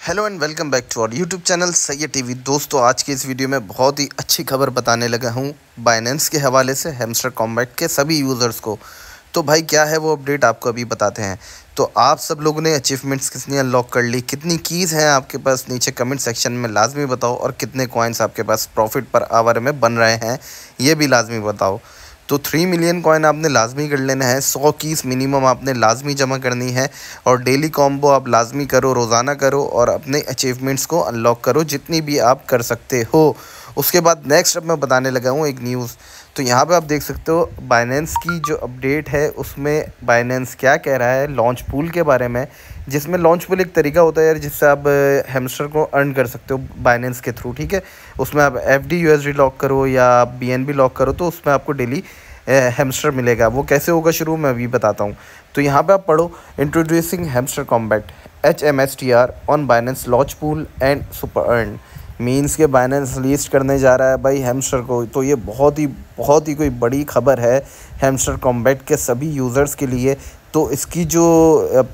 Hello and welcome back to our YouTube channel Syed TV दोस्तों, आज की इस वीडियो में बहुत ही अच्छी खबर बताने लगा हूँ। बाइनेंस के हवाले से हेमस्टर कॉम्बैट के सभी यूज़र्स को। तो भाई, क्या है वो अपडेट आपको अभी बताते हैं। तो आप सब लोगों ने अचीवमेंट्स कितनी अनलॉक कर ली? कितनी कीज़ हैं आपके पास? नीचे कमेंट सेक्शन में लाजमी बताओ। और कितने कॉइन्स आपके पास प्रॉफिट पर आवर में बन रहे हैं, ये भी लाजमी बताओ। तो थ्री मिलियन कॉइन आपने लाजमी कर लेना है, सौ कीस मिनिमम आपने लाजमी जमा करनी है और डेली कॉम्बो आप लाजमी करो, रोज़ाना करो और अपने अचीवमेंट्स को अनलॉक करो जितनी भी आप कर सकते हो। उसके बाद नेक्स्ट अब मैं बताने लगा हूँ एक न्यूज़ तो यहाँ पे आप देख सकते हो बाइनेंस की जो अपडेट है, उसमें बाइनेंस क्या कह रहा है लॉन्च पूल के बारे में, जिसमें लॉन्च पूल एक तरीका होता है यार, जिससे आप हेमस्टर को अर्न कर सकते हो बाइनेंस के थ्रू ठीक है? उसमें आप F D U S D lock करो या बी एन बी लॉक करो तो उसमें आपको डेली हेमस्टर मिलेगा। वो कैसे होगा शुरू, मैं अभी बताता हूँ। तो यहाँ पे आप पढ़ो introducing Hamster Kombat H M S T R on Binance launch pool and super earn means के बाइनेंस लिस्ट करने जा रहा है भाई हेमस्टर को। तो ये बहुत ही बहुत ही कोई बड़ी खबर है हेमस्टर कॉम्बैट के सभी यूज़र्स के लिए। तो इसकी जो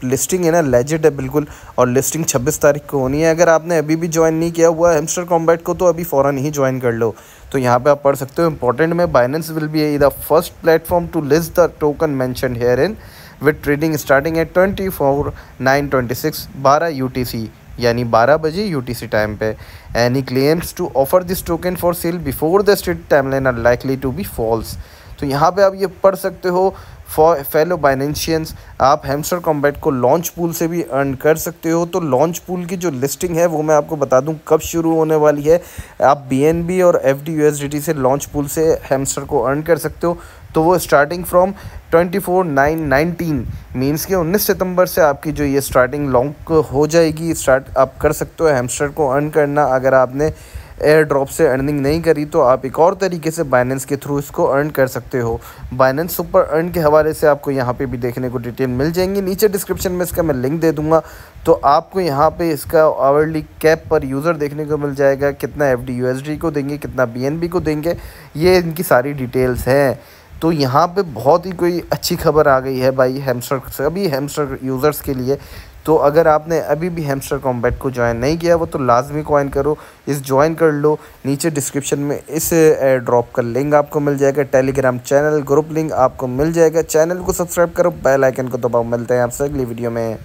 लिस्टिंग है ना लेजिट है बिल्कुल, और लिस्टिंग 26 तारीख को होनी है। अगर आपने अभी भी ज्वाइन नहीं किया हुआ हेमस्टर कॉम्बैट को तो अभी फ़ौरन ही ज्वाइन कर लो। तो यहाँ पे आप पढ़ सकते हो इंपॉर्टेंट में Binance will be the first platform to list the token mentioned herein with trading starting at twenty four nine twenty six बारह यू टी सी यानी 12 बजे यूटीसी टाइम पे। Any claims to offer this token for sale before the stated timeline are likely to be false तो यहाँ पे आप ये पढ़ सकते हो फॉर फेलो बाइनेंशियंस आप हेमस्टर कॉम्बैट को लॉन्च पूल से भी अर्न कर सकते हो। तो लॉन्च पूल की जो लिस्टिंग है, वो मैं आपको बता दूँ कब शुरू होने वाली है। आप बीएनबी और एफ़ डी से लॉन्च पूल से हेमस्टर को अर्न कर सकते हो। तो वो starting from twenty four nine nineteen means के उन्नीस सितंबर से आपकी जो ये स्टार्टिंग लॉन्ग हो जाएगी। स्टार्ट आप कर सकते हो हेमस्टर को अर्न करना अगर आपने एयर ड्रॉप से अर्निंग नहीं करी तो आप एक और तरीके से बाइनेंस के थ्रू इसको अर्न कर सकते हो। बाइनेंस सुपर अर्न के हवाले से आपको यहाँ पे भी देखने को डिटेल मिल जाएँगी। नीचे डिस्क्रिप्शन में इसका मैं लिंक दे दूँगा। तो आपको यहाँ पे इसका आवरली कैप पर यूज़र देखने को मिल जाएगा। कितना एफ़ डी को देंगे, कितना BNB को देंगे, ये इनकी सारी डिटेल्स हैं। तो यहाँ पे बहुत ही कोई अच्छी खबर आ गई है भाई हेमस्टर सभी हेमस्टर यूज़र्स के लिए। तो अगर आपने अभी भी हेमस्टर कॉम्बैट को ज्वाइन नहीं किया, वो तो लाजमी कॉइन करो, इस ज्वाइन कर लो। नीचे डिस्क्रिप्शन में इस ड्रॉप का लिंक आपको मिल जाएगा। टेलीग्राम चैनल ग्रुप लिंक आपको मिल जाएगा। चैनल को सब्सक्राइब करो बेल आइकन को दबाओ। मिलते हैं आपसे अगली वीडियो में।